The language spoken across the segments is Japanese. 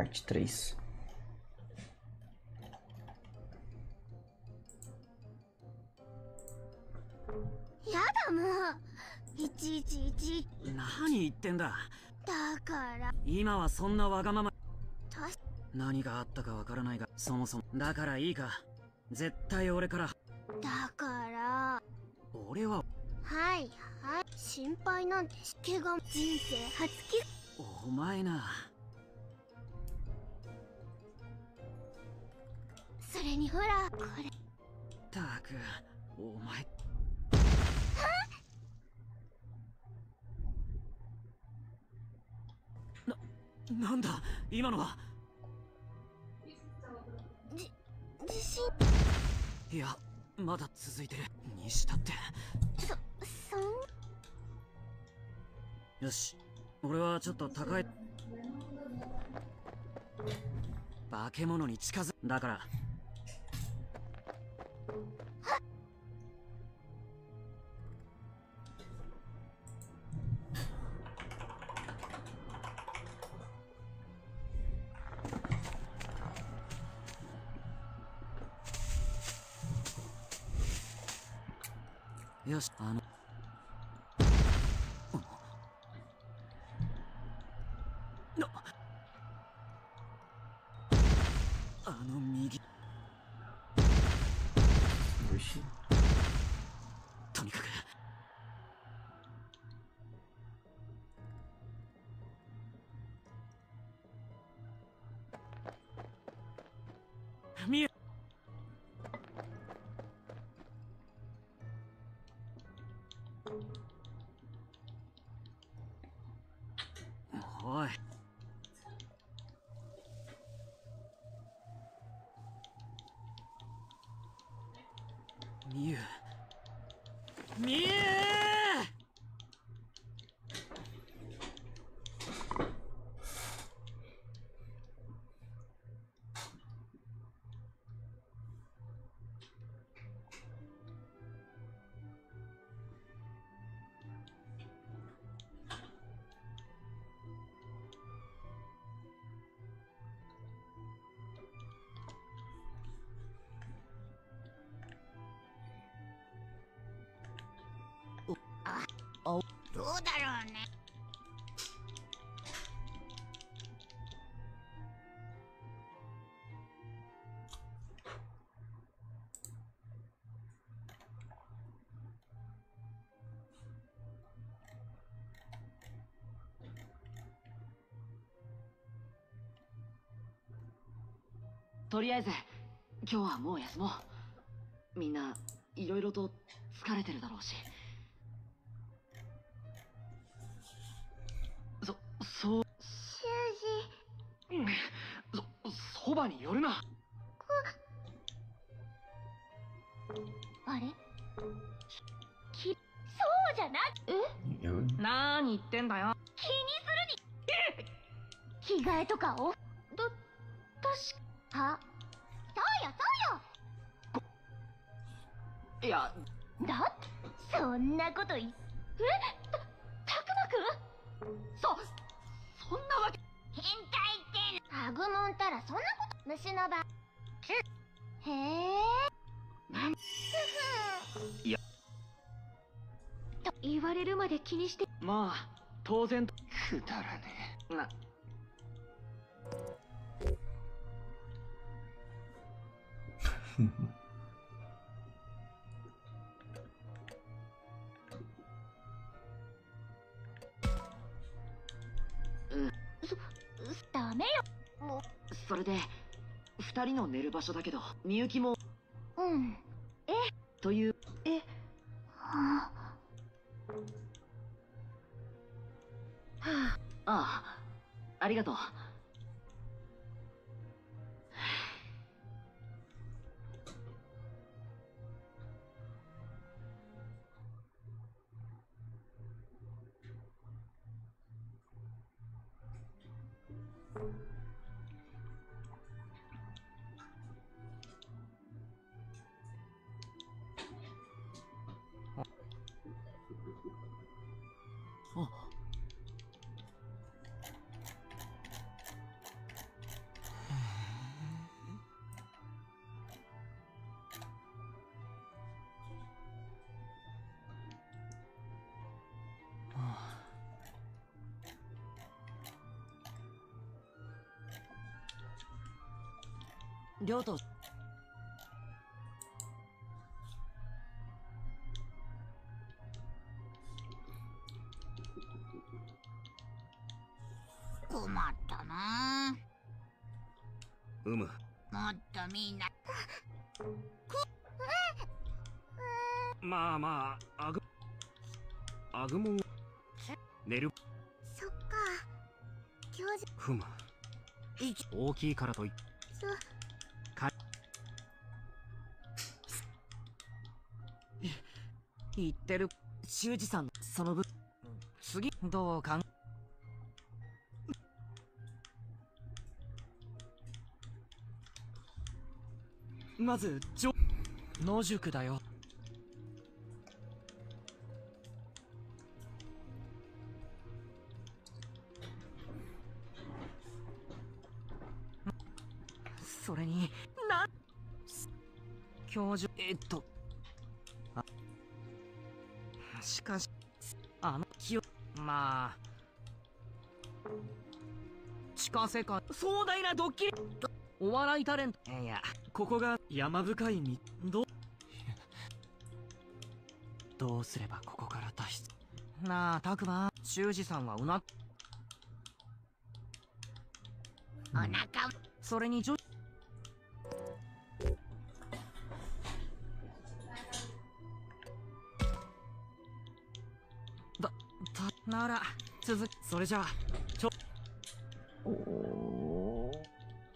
Parte 3. やだもういちいちいち何言ってんだ？だから。今はそんなわがまま。た何があったかわからないがそもそも。だからいいか。絶対俺から。だから。俺は。はいはい。心配なんてし怪我人生初キお前なそれにほらこれ。たくお前。ななんだ？今のは？じ自信いやまだ続いてる。にしたって。そそん？よし。俺はちょっと高い。化け物に近づだからよしあのとりあえず今日はもう休もう。みんないろいろと疲れてるだろうし。くだらねえ。な。ダメよ。もそれで二人の寝る場所だけどみゆきも。ううんというあり亮と困ったな。うむ。もっとみんな。まあまあアグアグモン寝る。そっか。教授。ふむ。大きいからといそう言ってる修二さんその分うん次どうかん？まずジョ野宿だよ。それにな教授えっとしかしあの気をまあ地下世界壮大なドッキリお笑い。タレントい。やここが山深い。みどどうすればここから脱出なあたくま修二さんはうなお腹それにちなら、続き、それじゃあ、ちょ、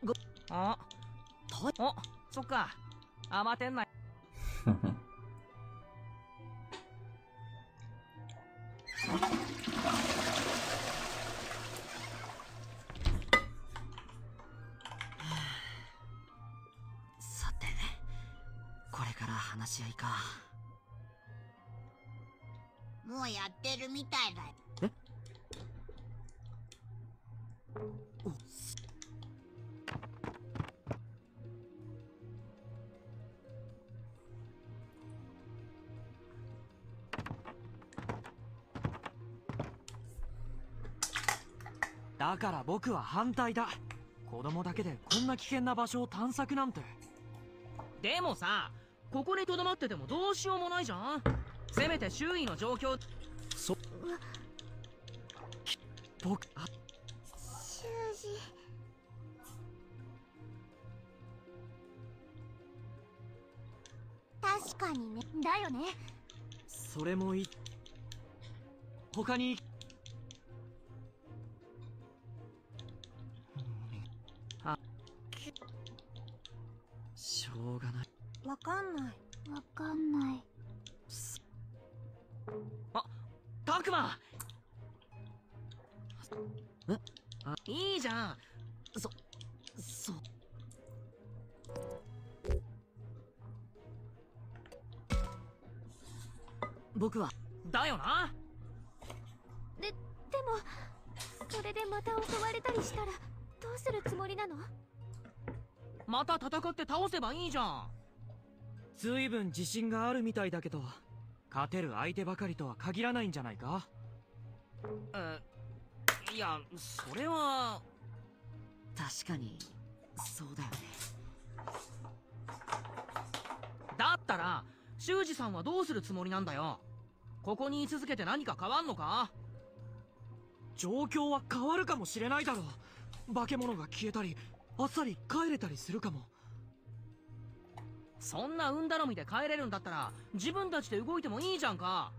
ご、あ、と、お、そっか、甘てんない。だから僕は反対だ。子供だけでこんな危険な場所を探索なんて。でもさここに留まっててもどうしようもないじゃん。せめて周囲の状況。そ僕あ修二確かにね。だよね。それもいい他にわかんない。わかんない。たくま。え？あいいじゃん。そそ。う僕はだよな。ででもそれでまた襲われたりしたらどうするつもりなの？また戦って倒せばいいじゃん随分自信があるみたいだけど勝てる相手ばかりとは限らないんじゃないか？えいやそれは。確かにそうだよね。だったら修二さんはどうするつもりなんだよ？ここに居続けて何か変わんのか？状況は変わるかもしれないだろう。化け物が消えたりあっさり帰れたりするかもそんな運頼みで帰れるんだったら自分たちで動いてもいいじゃんか。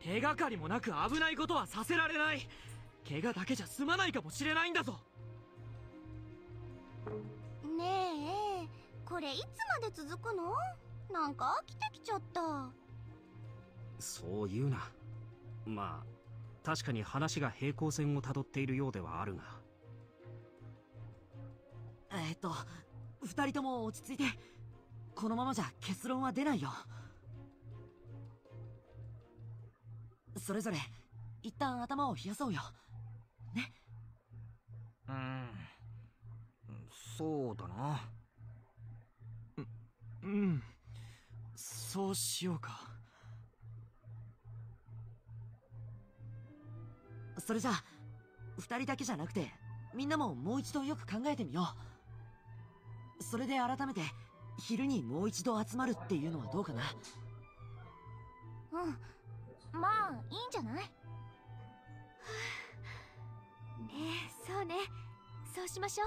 手がかりもなく危ないことはさせられない。怪我だけじゃ済まないかもしれないんだぞ。ねえこれいつまで続くの？なんか飽きてきちゃった。そう言うな。まあ確かに話が平行線をたどっているようではあるが。えっと二人とも落ち着いてこのままじゃ結論は出ないよ。それぞれ一旦頭を冷やそうよ。ね？うん。そうだな。ううん。そうしようか。それじゃあ二人だけじゃなくてみんなももう一度よく考えてみよそれで改めて昼にもう一度集まるっていうのはどうかな？うん。まあいいんじゃない？ええそうね。そうしましょ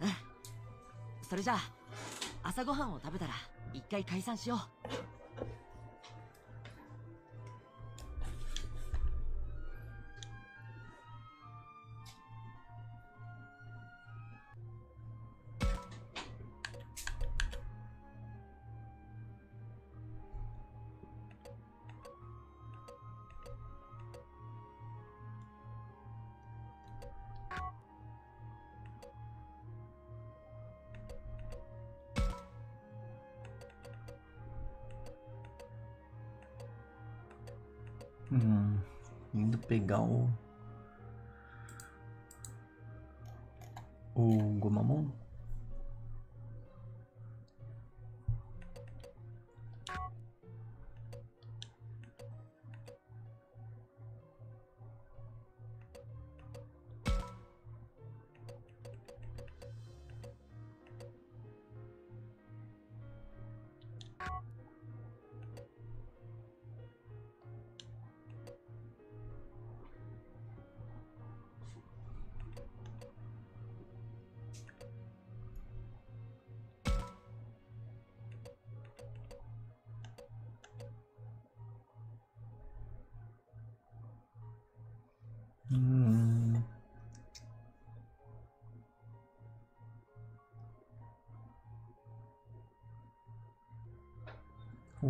う。うん。それじゃあ朝ごはんを食べたら一回解散しようう Hum, indo pegar o. O Gomamon?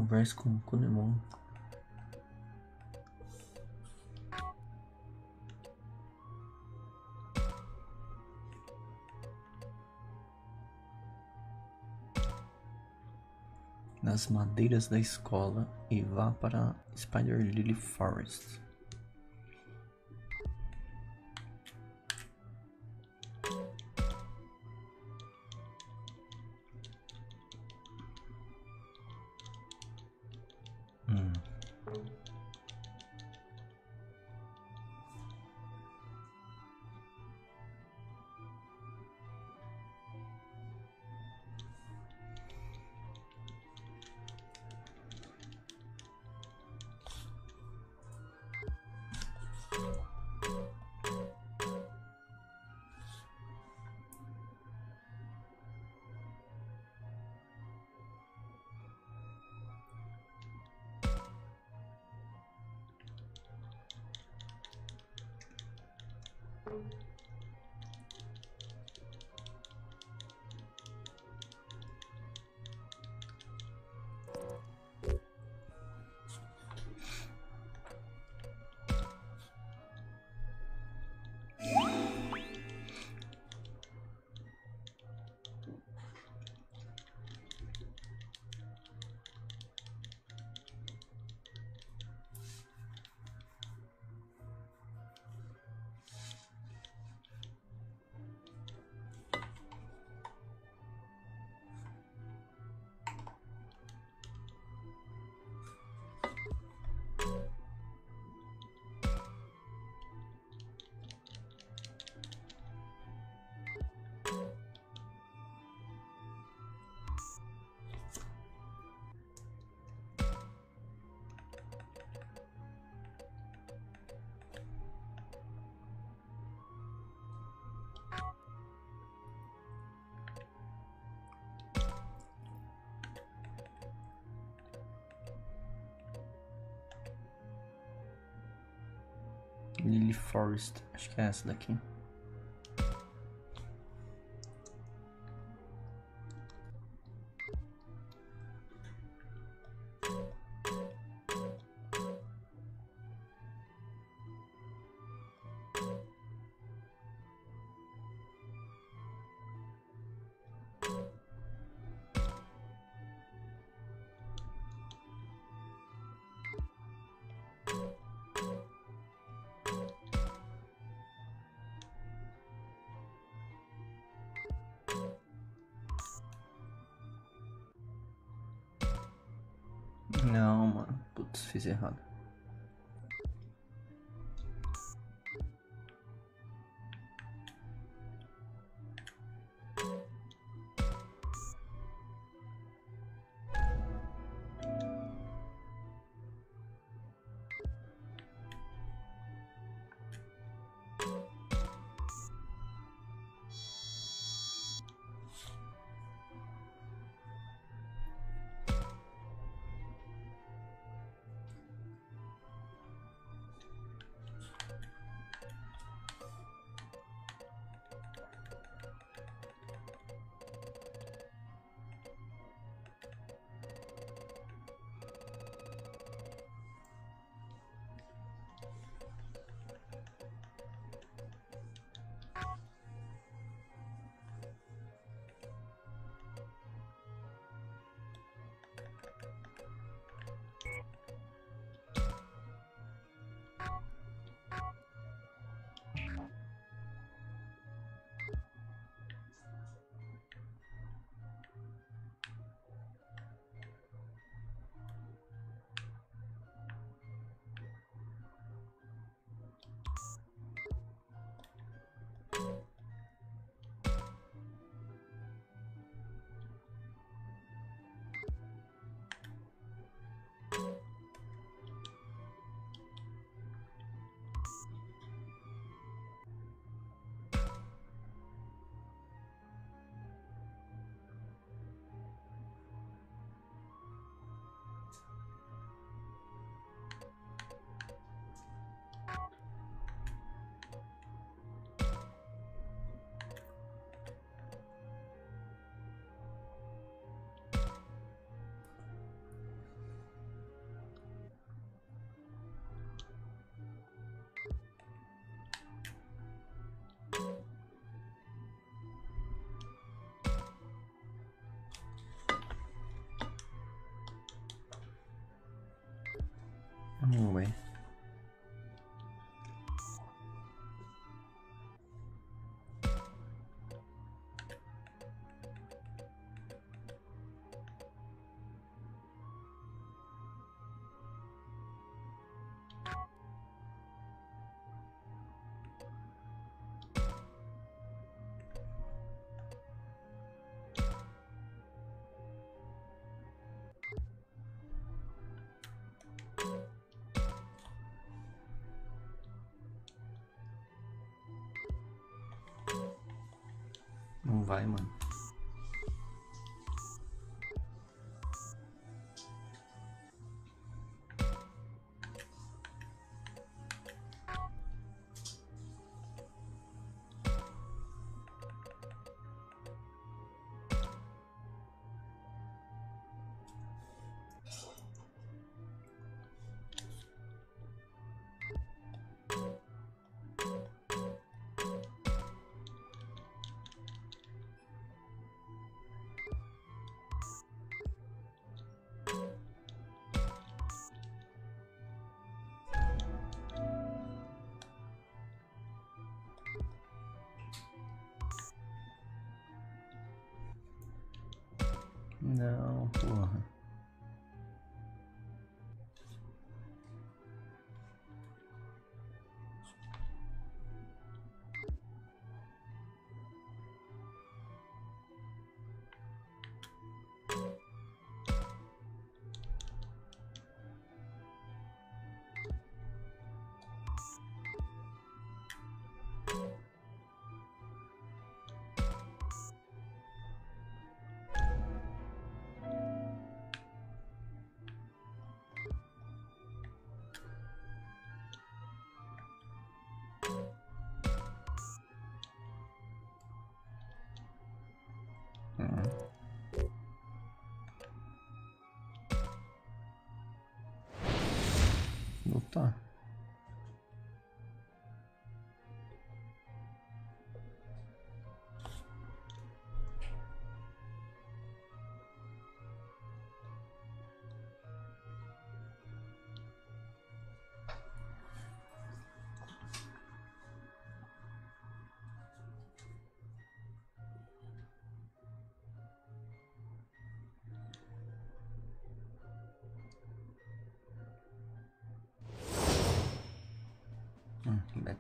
Converse com o Kunemon. Nas madeiras da escola e vá para Spider Lily Forest. Lily Forest. Acho que é essa daqui. Putz, fiz errado. Bye, mano. Não, porra.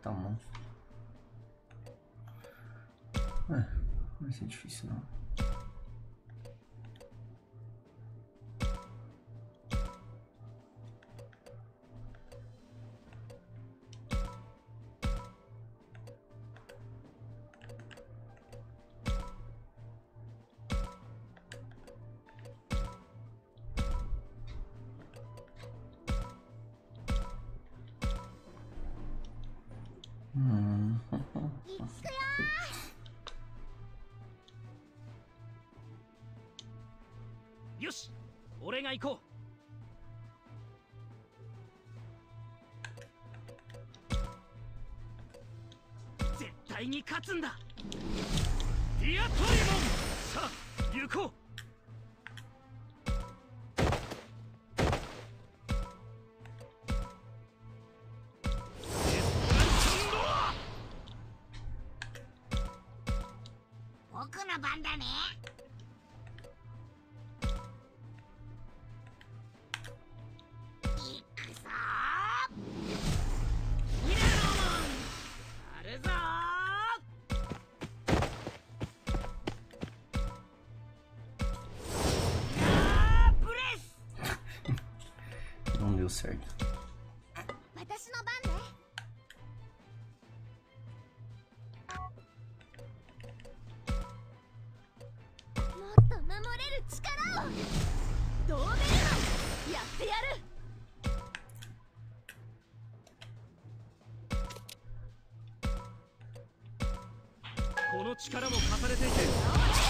Hum, Betamon. É, não vai ser difícil não. が行こう。絶対に勝つんだ。ディアトリモン。さあ行こう。れる力をドーベルマンやってやる。この力も重ねていて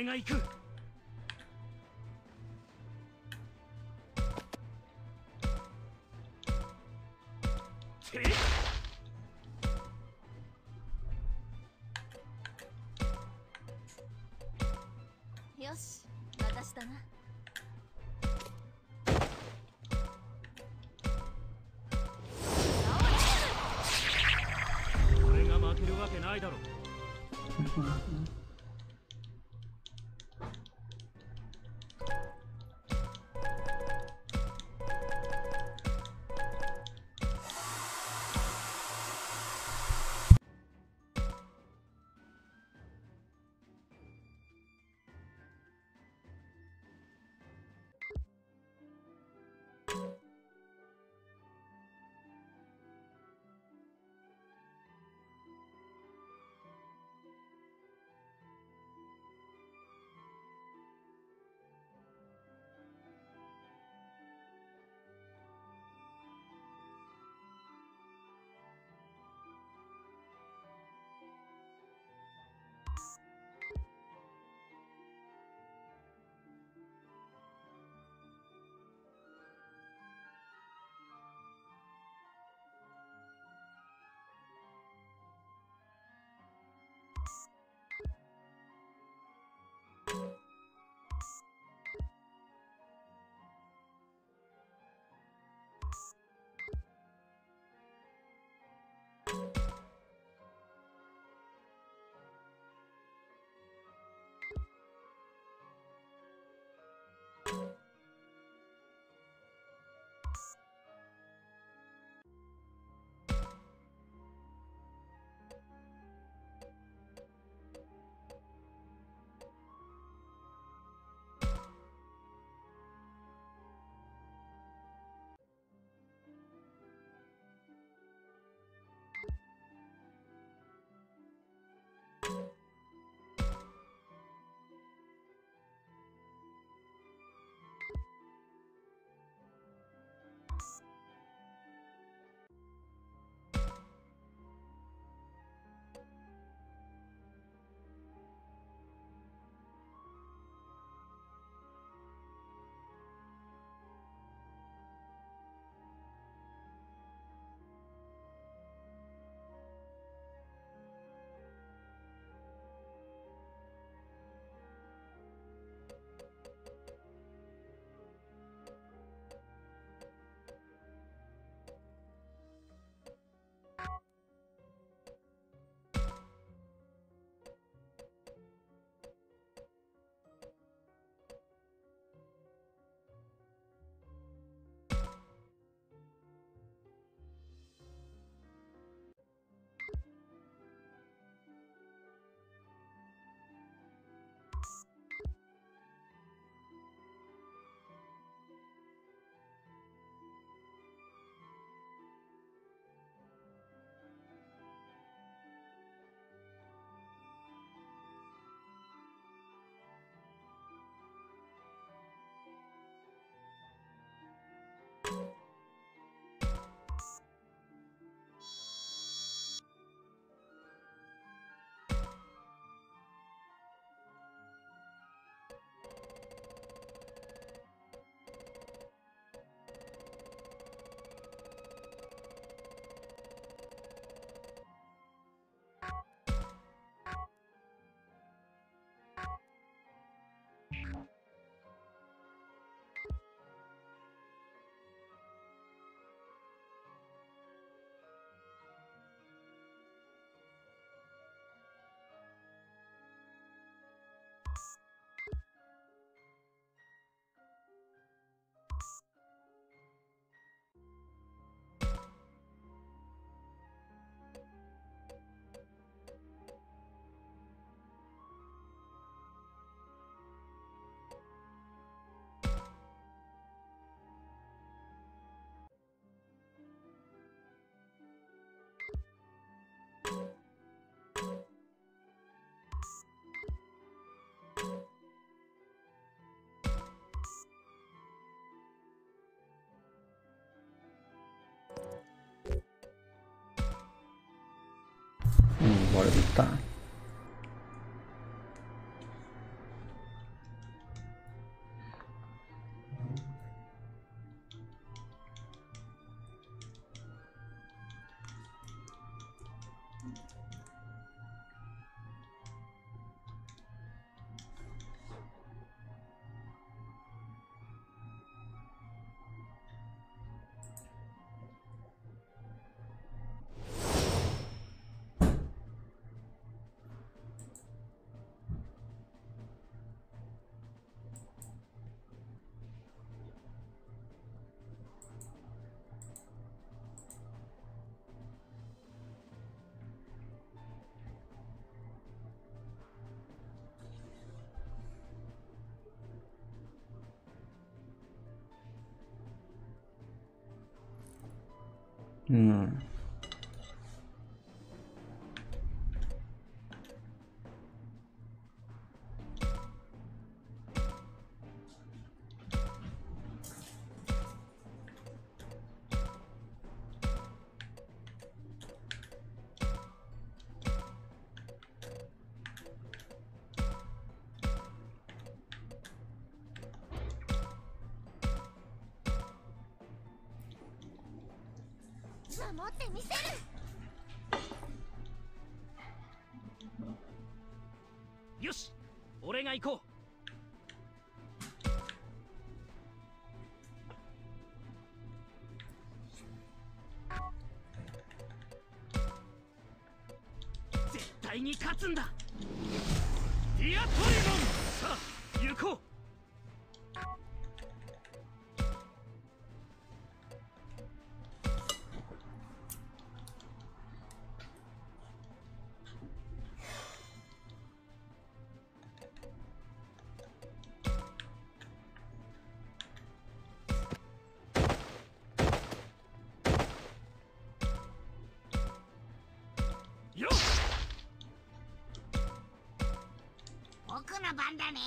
俺が行く。て？よし私だな。俺が負けるわけないだろ hora, tá? 嗯。守ってみせる。よし俺が行こう。絶対に勝つんだ。僕の番だね。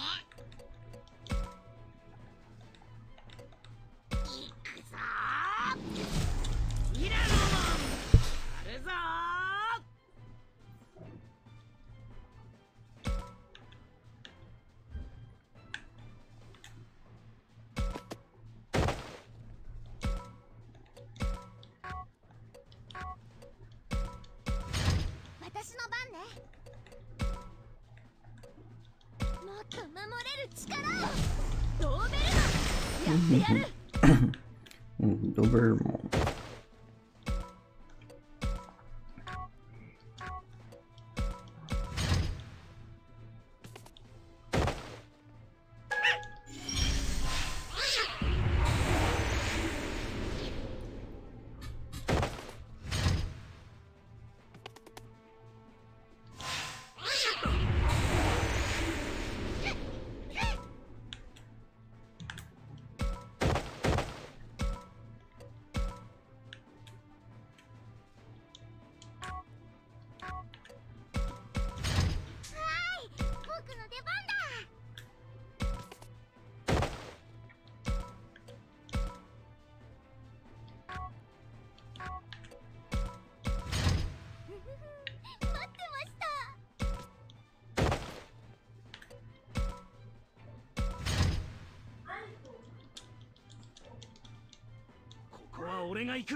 ル俺が行く。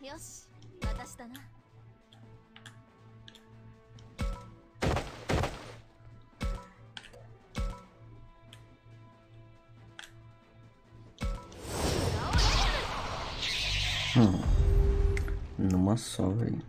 よし私だな。Hum. Numa só, velho.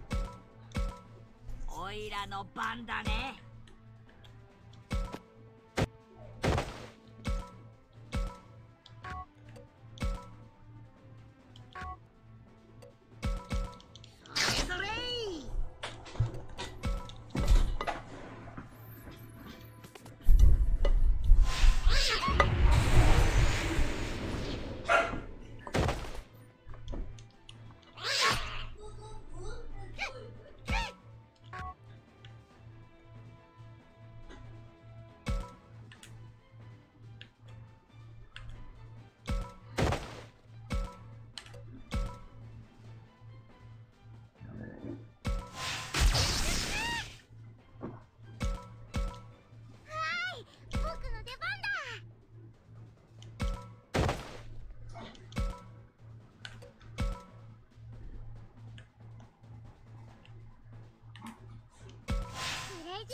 こ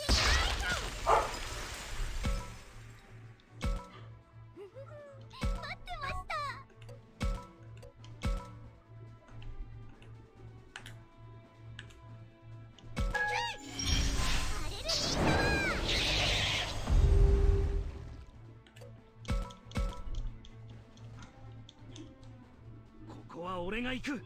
こは俺がいく。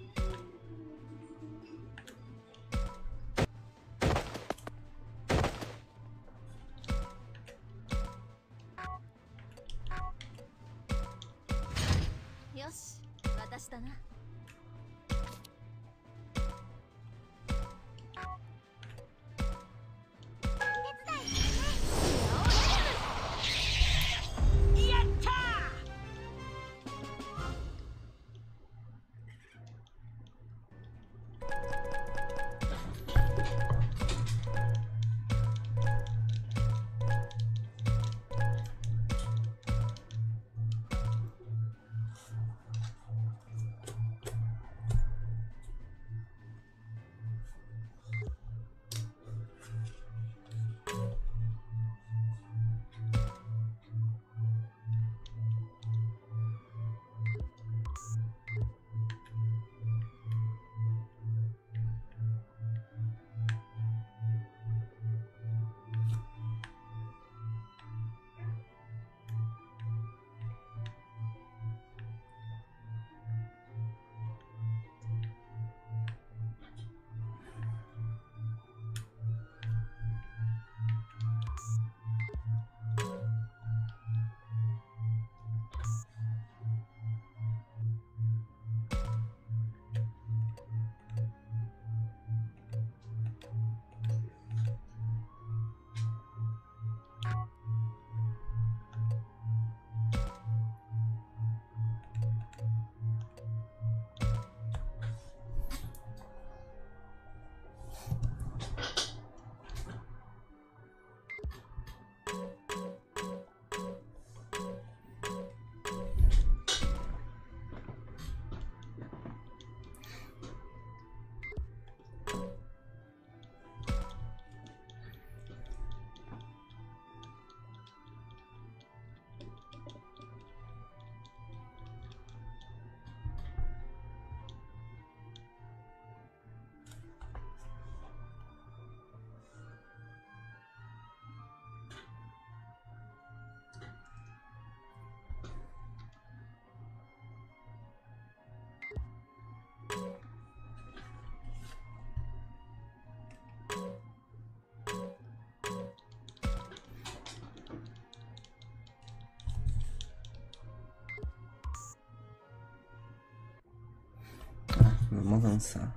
怎么能死啊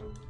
Let's.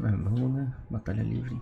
Vamos, né? Batalha livre.